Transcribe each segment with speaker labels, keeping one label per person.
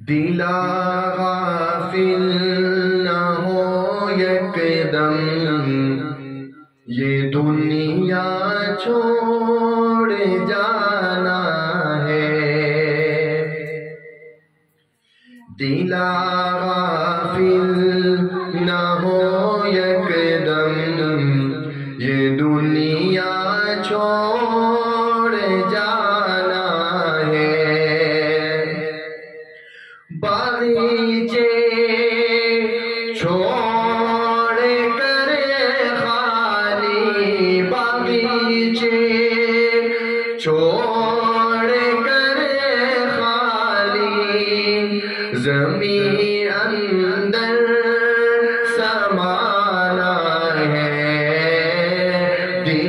Speaker 1: दिला न हो ये कदम ये दुनिया छोड़ जाना है। दिला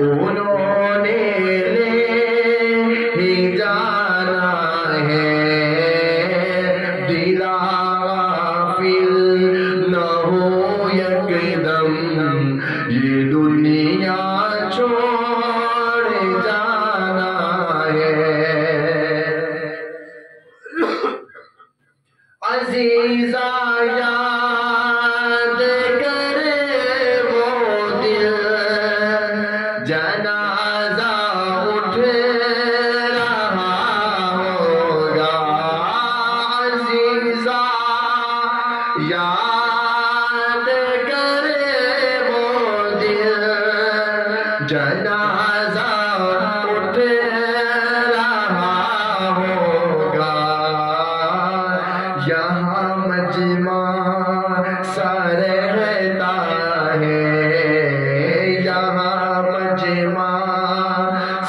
Speaker 1: or पंज मारण है। यां पंज मारण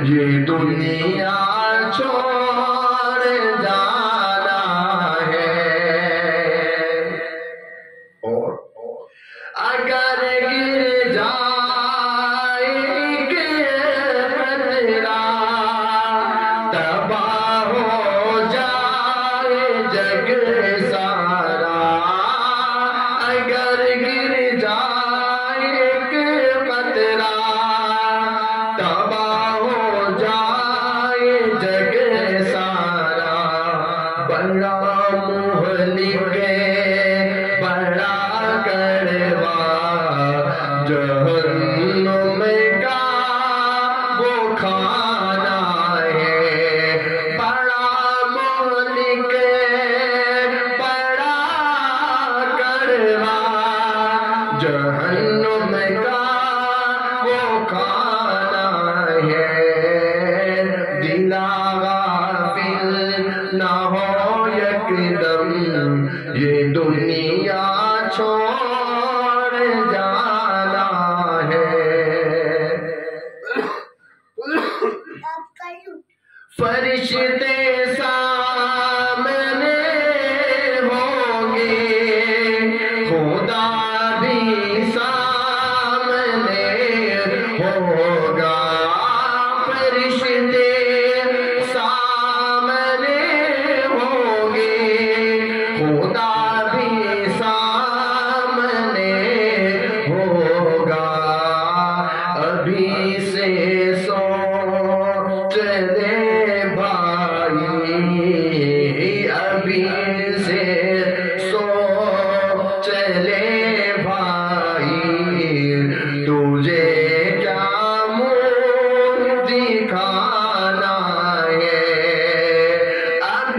Speaker 1: मुझे दुनिया छोड़ राम मोहन के होगा फरिश्ते सामने होंगे। खुदा भी सामने होगा। अभी से सोच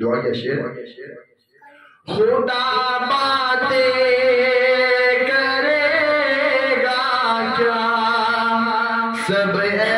Speaker 1: दुआ क्या शेर खुदा बाते करेगा क्या सब है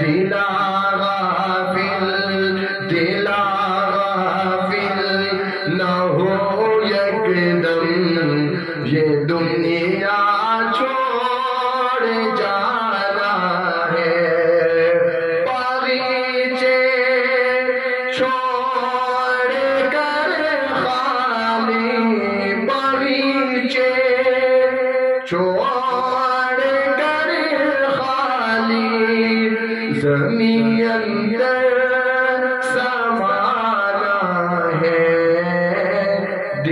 Speaker 1: dila